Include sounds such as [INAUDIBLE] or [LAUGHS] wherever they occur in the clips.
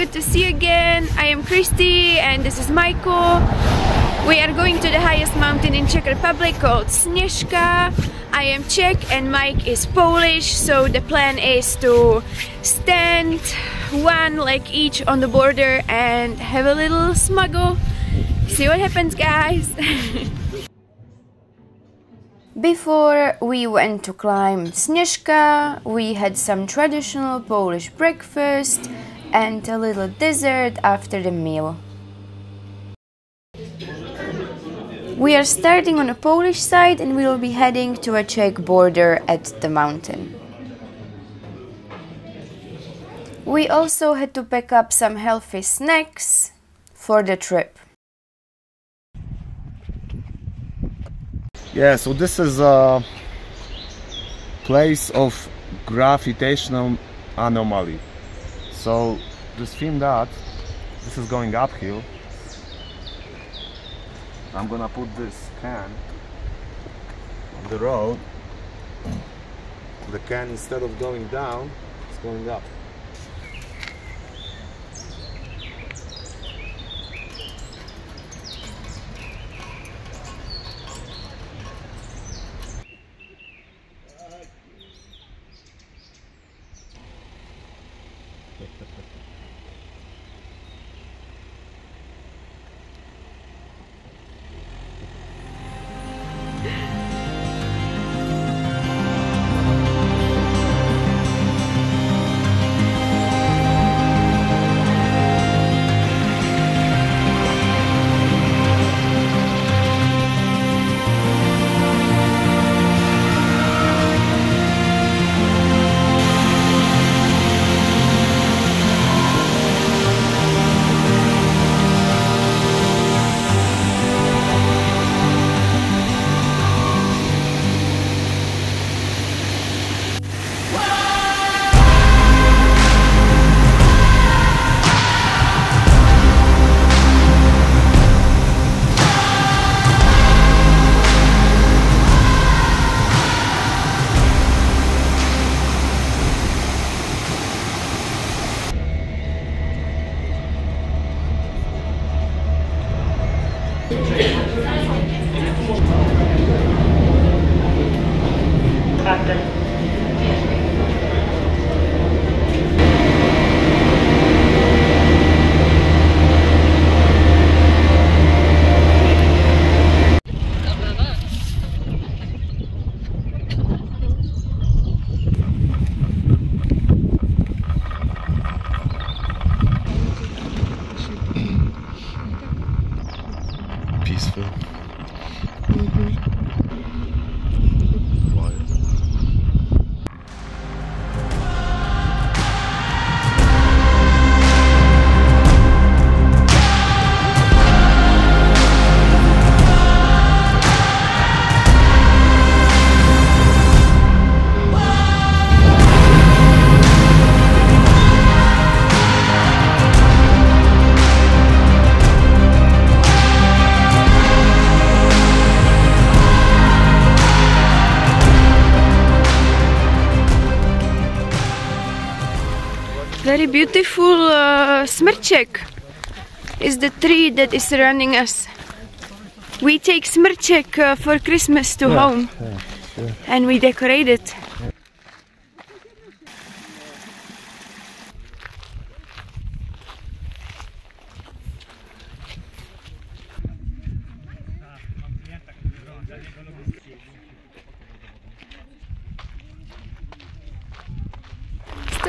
Good to see you again. I am Christy and this is Michael. We are going to the highest mountain in Czech Republic called Sněžka. I am Czech and Mike is Polish, so the plan is to stand one leg each on the border and have a little smuggle. See what happens guys. [LAUGHS] Before we went to climb Sněžka, we had some traditional Polish breakfast and a little dessert after the meal. We are starting on the Polish side and we will be heading to a Czech border at the mountain. We also had to pick up some healthy snacks for the trip. Yeah, so this is a place of gravitational anomaly. So just film that. This is going uphill. I'm gonna put this can on the road. The can instead of going down, it's going up. Peaceful. Quiet. Very beautiful uh, is the tree that is surrounding us. We take smrček uh, for Christmas to home and we decorate it.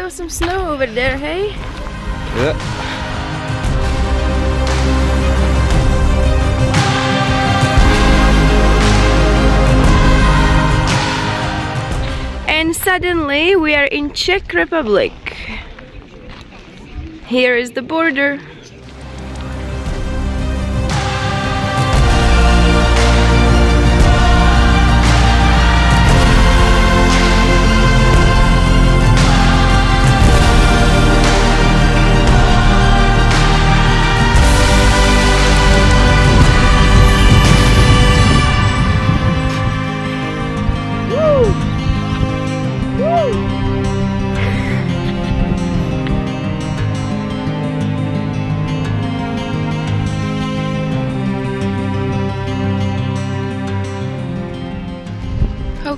Some snow over there, hey? Yeah. And suddenly we are in Czech Republic. Here is the border.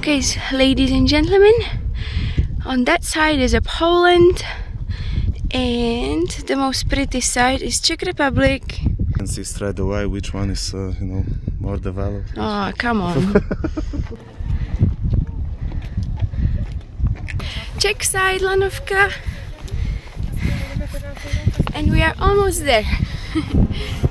Guys, ladies and gentlemen, on that side is a Poland and the most pretty side is Czech Republic. You can see straight away which one is, uh, you know, more developed. Oh, come on. [LAUGHS] Czech side, Lanovka. And we are almost there. [LAUGHS]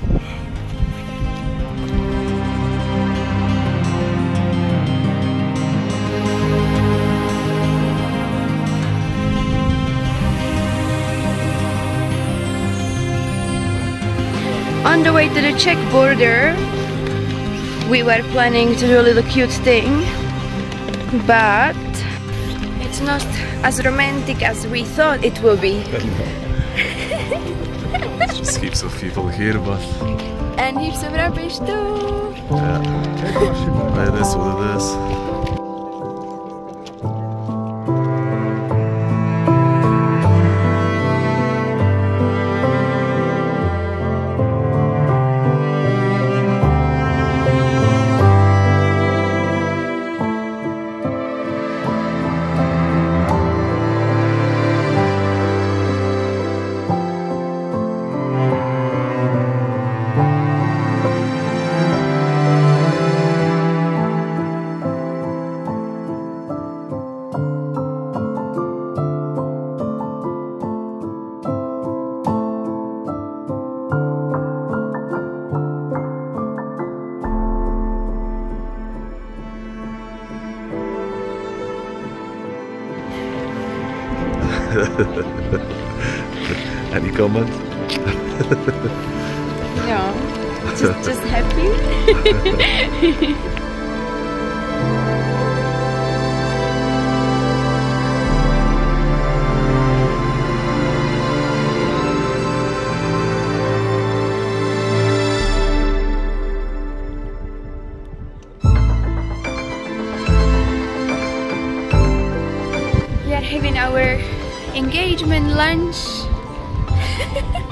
On the way to the Czech border, we were planning to do a little cute thing, but it's not as romantic as we thought it will be. [LAUGHS] It's just heaps of people here, but And here's of rubbish too. yeah, it is what it is. [LAUGHS] Any comment? [LAUGHS] No, just [LAUGHS] just happy. having our engagement lunch. [LAUGHS]